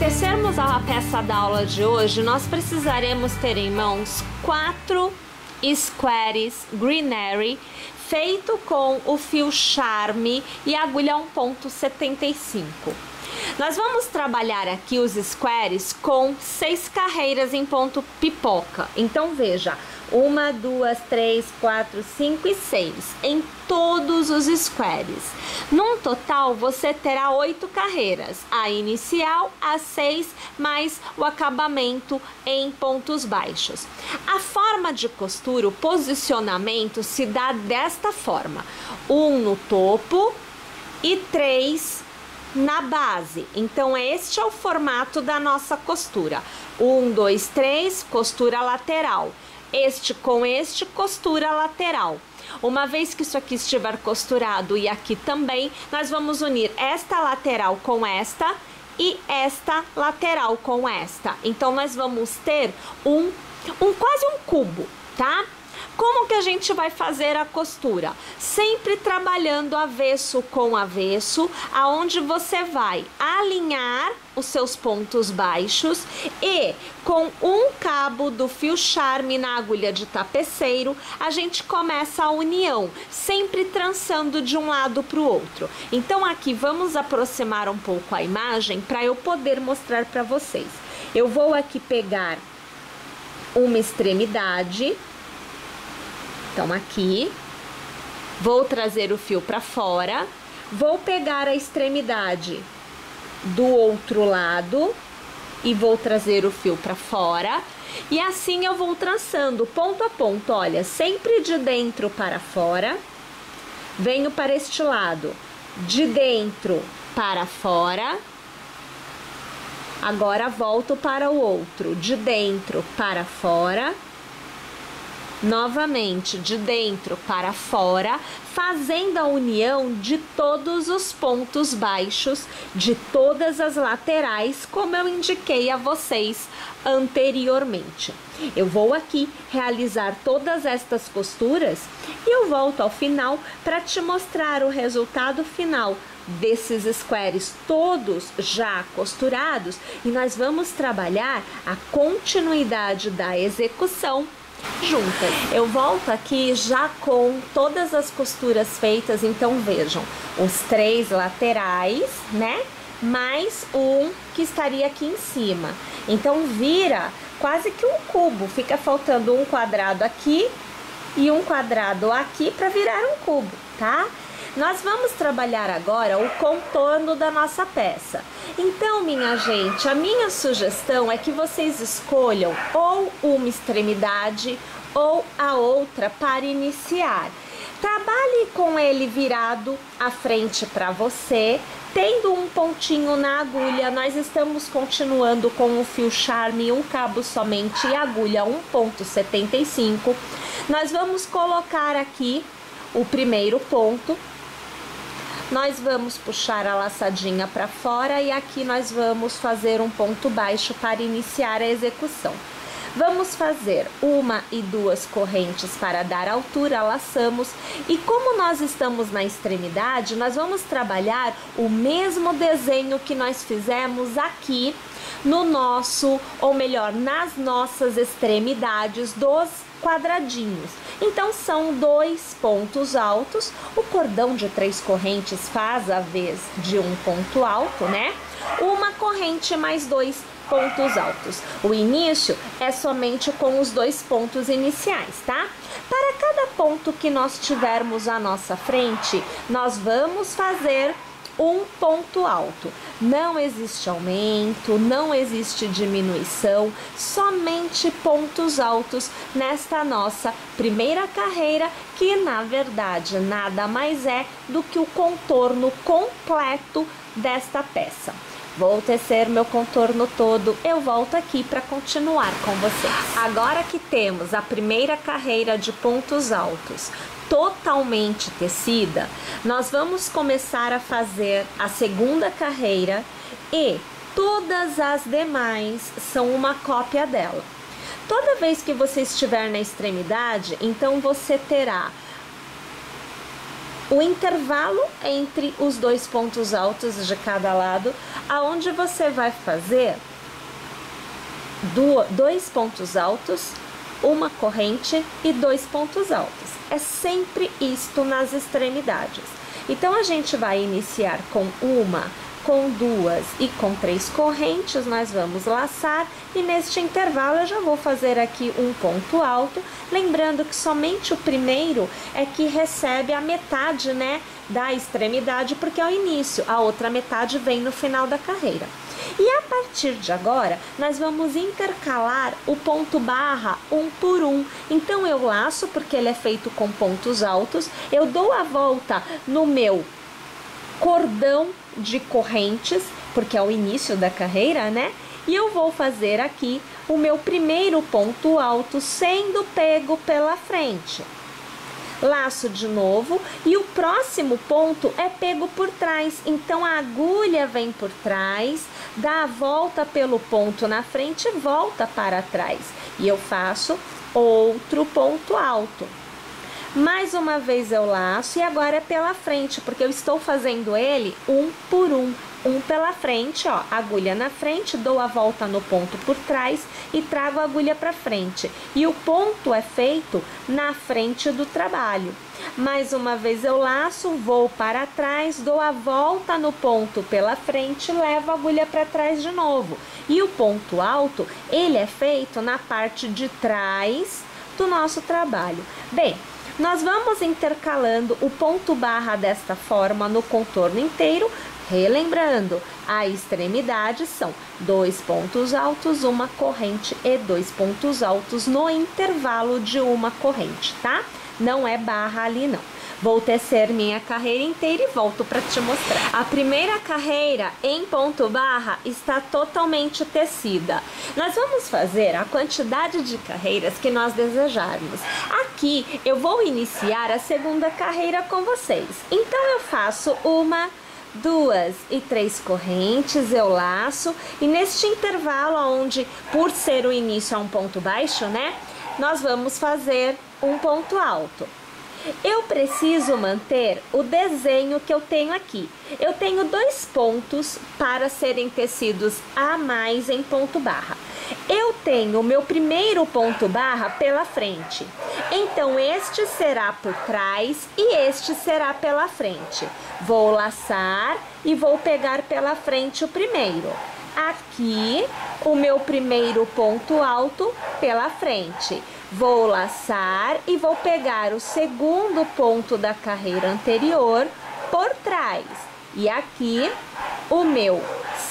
tecermos a peça da aula de hoje, nós precisaremos ter em mãos quatro squares greenery feito com o fio charme e agulha 1.75. Nós vamos trabalhar aqui os squares com seis carreiras em ponto pipoca. Então veja, uma, duas, três, quatro, cinco e seis em todos os squares. Num total, você terá oito carreiras, a inicial, a seis, mais o acabamento em pontos baixos. A forma de costura, o posicionamento se dá desta forma: um no topo e três na base. Então, este é o formato da nossa costura. Um, dois, três, costura lateral este com este, costura lateral. Uma vez que isso aqui estiver costurado e aqui também, nós vamos unir esta lateral com esta e esta lateral com esta. Então, nós vamos ter um, um quase um cubo, tá? Como que a gente vai fazer a costura? Sempre trabalhando avesso com avesso, aonde você vai alinhar os seus pontos baixos e com um cabo do fio charme na agulha de tapeceiro, a gente começa a união, sempre trançando de um lado para o outro. Então aqui vamos aproximar um pouco a imagem para eu poder mostrar para vocês. Eu vou aqui pegar uma extremidade então, aqui, vou trazer o fio para fora, vou pegar a extremidade do outro lado e vou trazer o fio para fora. E assim eu vou trançando ponto a ponto, olha, sempre de dentro para fora. Venho para este lado, de dentro para fora. Agora volto para o outro, de dentro para fora novamente de dentro para fora, fazendo a união de todos os pontos baixos de todas as laterais, como eu indiquei a vocês anteriormente. Eu vou aqui realizar todas estas costuras e eu volto ao final para te mostrar o resultado final desses squares todos já costurados e nós vamos trabalhar a continuidade da execução juntas. Eu volto aqui já com todas as costuras feitas, então vejam, os três laterais, né? Mais um que estaria aqui em cima. Então vira quase que um cubo, fica faltando um quadrado aqui e um quadrado aqui para virar um cubo, tá? Nós vamos trabalhar agora o contorno da nossa peça. Então, minha gente, a minha sugestão é que vocês escolham ou uma extremidade ou a outra para iniciar. Trabalhe com ele virado à frente para você, tendo um pontinho na agulha. Nós estamos continuando com o fio charme, um cabo somente e agulha 1.75. Nós vamos colocar aqui o primeiro ponto nós vamos puxar a laçadinha para fora e aqui nós vamos fazer um ponto baixo para iniciar a execução. Vamos fazer uma e duas correntes para dar altura, laçamos e como nós estamos na extremidade, nós vamos trabalhar o mesmo desenho que nós fizemos aqui no nosso, ou melhor, nas nossas extremidades dos quadradinhos. Então são dois pontos altos. O cordão de três correntes faz a vez de um ponto alto, né? Uma corrente mais dois pontos altos. O início é somente com os dois pontos iniciais, tá? Para cada ponto que nós tivermos à nossa frente, nós vamos fazer um ponto alto. Não existe aumento, não existe diminuição, somente pontos altos nesta nossa primeira carreira, que na verdade nada mais é do que o contorno completo desta peça. Vou tecer meu contorno todo, eu volto aqui para continuar com vocês. Agora que temos a primeira carreira de pontos altos totalmente tecida, nós vamos começar a fazer a segunda carreira e todas as demais são uma cópia dela. Toda vez que você estiver na extremidade, então você terá o intervalo entre os dois pontos altos de cada lado, aonde você vai fazer dois pontos altos, uma corrente e dois pontos altos. É sempre isto nas extremidades. Então a gente vai iniciar com uma com duas e com três correntes, nós vamos laçar e neste intervalo eu já vou fazer aqui um ponto alto, lembrando que somente o primeiro é que recebe a metade, né, da extremidade, porque é o início, a outra metade vem no final da carreira. E a partir de agora, nós vamos intercalar o ponto barra um por um. Então eu laço, porque ele é feito com pontos altos, eu dou a volta no meu cordão de correntes, porque é o início da carreira, né? E eu vou fazer aqui o meu primeiro ponto alto sendo pego pela frente. Laço de novo e o próximo ponto é pego por trás. Então a agulha vem por trás, dá a volta pelo ponto na frente e volta para trás. E eu faço outro ponto alto. Mais uma vez eu laço e agora é pela frente, porque eu estou fazendo ele um por um. Um pela frente, ó, agulha na frente, dou a volta no ponto por trás e trago a agulha para frente. E o ponto é feito na frente do trabalho. Mais uma vez eu laço, vou para trás, dou a volta no ponto pela frente, levo a agulha para trás de novo. E o ponto alto, ele é feito na parte de trás do nosso trabalho. Bem, nós vamos intercalando o ponto barra desta forma no contorno inteiro, relembrando, a extremidade são dois pontos altos, uma corrente e dois pontos altos no intervalo de uma corrente, tá? Não é barra ali não. Vou tecer minha carreira inteira e volto para te mostrar. A primeira carreira em ponto barra está totalmente tecida. Nós vamos fazer a quantidade de carreiras que nós desejarmos. Aqui eu vou iniciar a segunda carreira com vocês. Então eu faço uma duas e três correntes, eu laço e neste intervalo onde por ser o início a um ponto baixo, né, nós vamos fazer um ponto alto. Eu preciso manter o desenho que eu tenho aqui. Eu tenho dois pontos para serem tecidos a mais em ponto barra. Eu tenho o meu primeiro ponto barra pela frente. Então, este será por trás e este será pela frente. Vou laçar e vou pegar pela frente o primeiro. Aqui, o meu primeiro ponto alto pela frente. Vou laçar e vou pegar o segundo ponto da carreira anterior por trás. E aqui o meu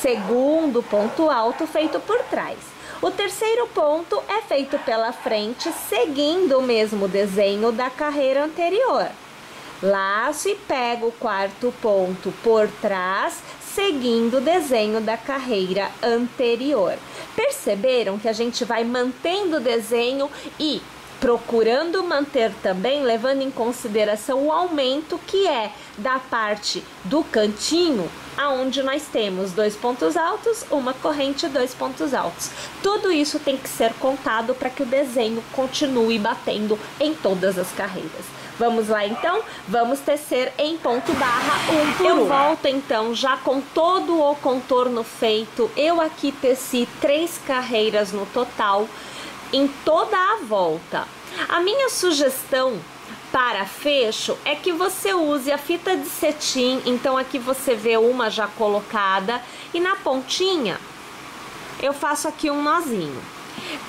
segundo ponto alto feito por trás. O terceiro ponto é feito pela frente, seguindo o mesmo desenho da carreira anterior. Laço e pego o quarto ponto por trás, seguindo o desenho da carreira anterior. Perceberam que a gente vai mantendo o desenho e procurando manter também, levando em consideração o aumento que é da parte do cantinho, aonde nós temos dois pontos altos, uma corrente e dois pontos altos. Tudo isso tem que ser contado para que o desenho continue batendo em todas as carreiras. Vamos lá então? Vamos tecer em ponto barra um por Eu um. volto então já com todo o contorno feito. Eu aqui teci três carreiras no total em toda a volta. A minha sugestão para fecho é que você use a fita de cetim, então aqui você vê uma já colocada e na pontinha eu faço aqui um nozinho.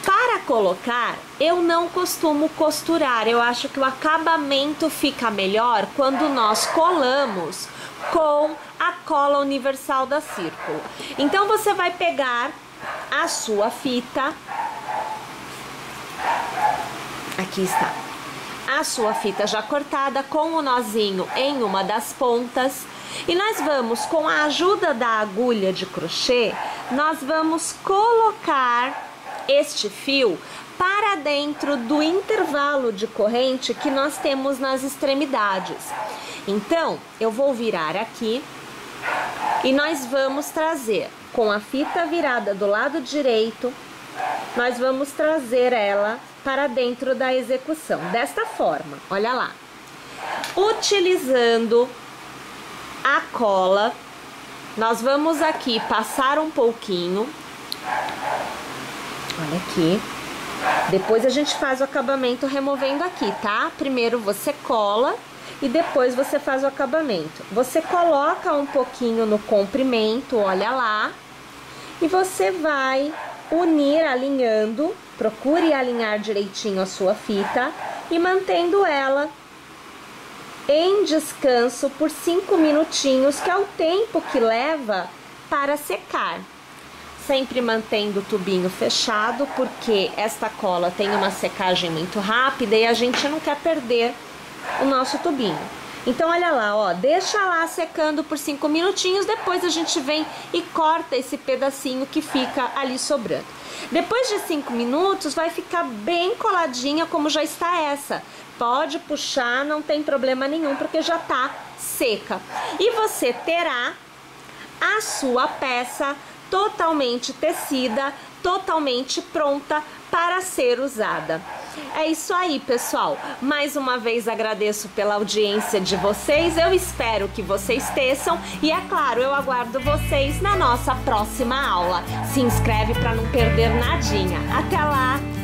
Para colocar, eu não costumo costurar. Eu acho que o acabamento fica melhor quando nós colamos com a cola universal da Círculo. Então você vai pegar a sua fita. Aqui está. A sua fita já cortada com o nozinho em uma das pontas. E nós vamos, com a ajuda da agulha de crochê, nós vamos colocar este fio para dentro do intervalo de corrente que nós temos nas extremidades. Então, eu vou virar aqui e nós vamos trazer com a fita virada do lado direito, nós vamos trazer ela para dentro da execução, desta forma, olha lá. utilizando a cola. Nós vamos aqui passar um pouquinho. Olha aqui. Depois a gente faz o acabamento removendo aqui, tá? Primeiro você cola e depois você faz o acabamento. Você coloca um pouquinho no comprimento, olha lá, e você vai unir alinhando, procure alinhar direitinho a sua fita e mantendo ela em descanso por 5 minutinhos, que é o tempo que leva para secar. Sempre mantendo o tubinho fechado, porque esta cola tem uma secagem muito rápida e a gente não quer perder o nosso tubinho. Então, olha lá, ó, deixa lá secando por 5 minutinhos, depois a gente vem e corta esse pedacinho que fica ali sobrando. Depois de 5 minutos, vai ficar bem coladinha como já está essa. Pode puxar, não tem problema nenhum, porque já tá seca. E você terá a sua peça totalmente tecida, totalmente pronta para ser usada. É isso aí, pessoal. Mais uma vez agradeço pela audiência de vocês. Eu espero que vocês teçam e é claro, eu aguardo vocês na nossa próxima aula. Se inscreve para não perder nadinha. Até lá.